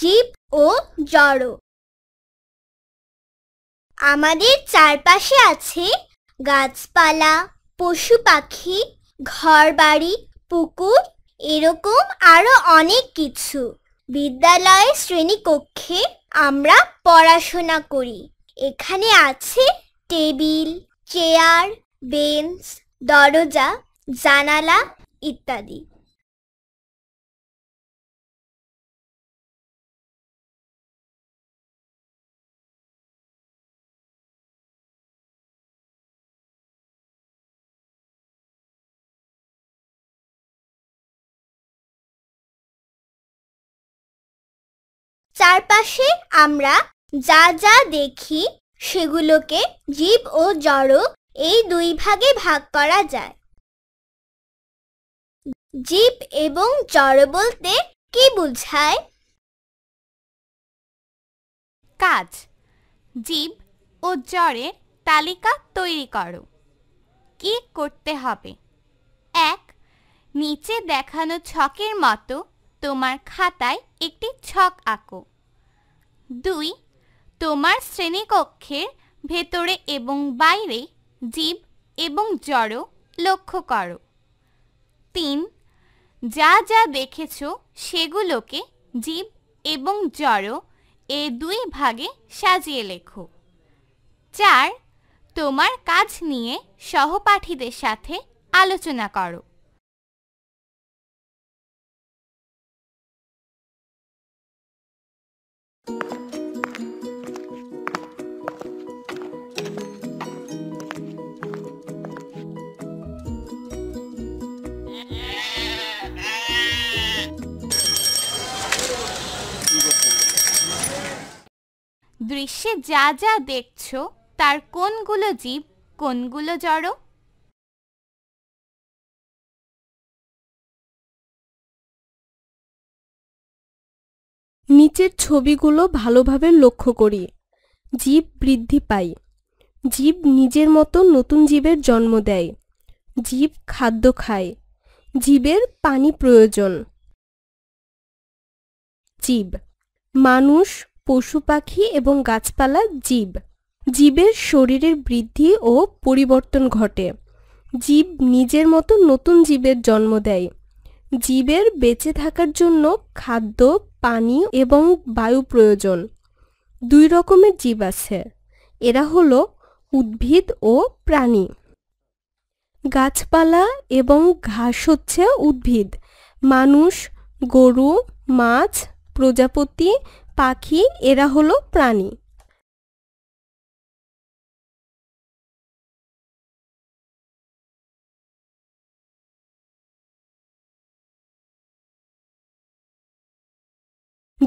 জীব ও জড়। আমাদের চারপাশে আছে গাছপালা, পশু পাখি, ঘরবাড়ি, পুকুর, এরকম আরও অনেক কিছু। বিদ্যালয়ে শ্রেণীকক্ষে আমরা পড়াশোনা করি। এখানে আছে টেবিল, চেয়ার, বেঞ্চ, দরজা, জানালা ইত্যাদি। চারপাশে আমরা যা যা দেখি সেগুলোকে জীব ও জড় এই দুই ভাগে ভাগ করা যায়। জীব এবং জড় বলতে কি বোঝায়? কাজ। জীব ও জ্বরের তালিকা তৈরি করো। কি করতে হবে? এক, নিচে দেখানো ছকের মতো তোমার খাতায় একটি ছক আঁকো। দুই, তোমার শ্রেণীকক্ষের ভেতরে এবং বাইরে জীব এবং জড় লক্ষ্য করো। তিন, যা যা দেখেছ সেগুলোকে জীব এবং জড় এ দুই ভাগে সাজিয়ে লেখো। চার, তোমার কাজ নিয়ে সহপাঠীদের সাথে আলোচনা করো। দৃশ্যে যা যা দেখছ, তার কোনগুলো জীব, কোনগুলো জড়? নিচের ছবিগুলো ভালোভাবে লক্ষ্য করি। জীব বৃদ্ধি পায়। জীব নিজের মতো নতুন জীবের জন্ম দেয়। জীব খাদ্য খায়। জীবের পানি প্রয়োজন। জীব, মানুষ পশু পাখি এবং গাছপালা জীব। জীবের শরীরের বৃদ্ধি ও পরিবর্তন ঘটে। জীব নিজের মতো নতুন জীবের জন্ম দেয়। জীবের বেঁচে থাকার জন্য খাদ্য, পানি এবং বায়ু প্রয়োজন। দুই রকমের জীব আছে। এরা হলো উদ্ভিদ ও প্রাণী। গাছপালা এবং ঘাস হচ্ছে উদ্ভিদ। মানুষ, গরু, মাছ, প্রজাপতি পাখি, এরা হলো প্রাণী।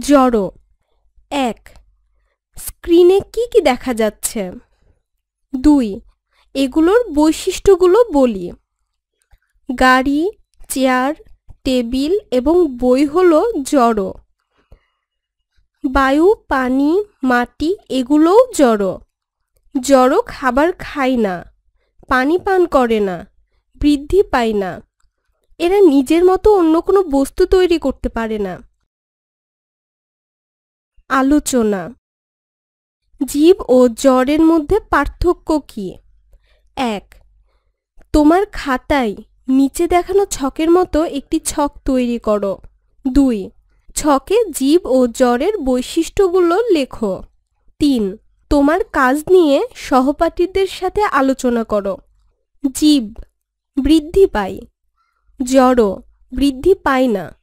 জড়ো। এক, স্ক্রিনে কি কি দেখা যাচ্ছে? দুই, এগুলোর বৈশিষ্ট্যগুলো বলি। গাড়ি, চেয়ার, টেবিল এবং বই হলো জড়ো। বায়ু, পানি, মাটি, এগুলোও জড়ো। জড়ো খাবার খায় না, পানি পান করে না, বৃদ্ধি পায় না। এরা নিজের মতো অন্য কোনো বস্তু তৈরি করতে পারে না। আলোচনা। জীব ও জ্বরের মধ্যে পার্থক্য কি? এক, তোমার খাতায় নিচে দেখানো ছকের মতো একটি ছক তৈরি করো। দুই ছকে জীব ও জ্বরের বৈশিষ্ট্যগুলো লেখো। তিন, তোমার কাজ নিয়ে সহপাঠীদের সাথে আলোচনা করো। জীব, বৃদ্ধি পায়। জড় বৃদ্ধি পায় না।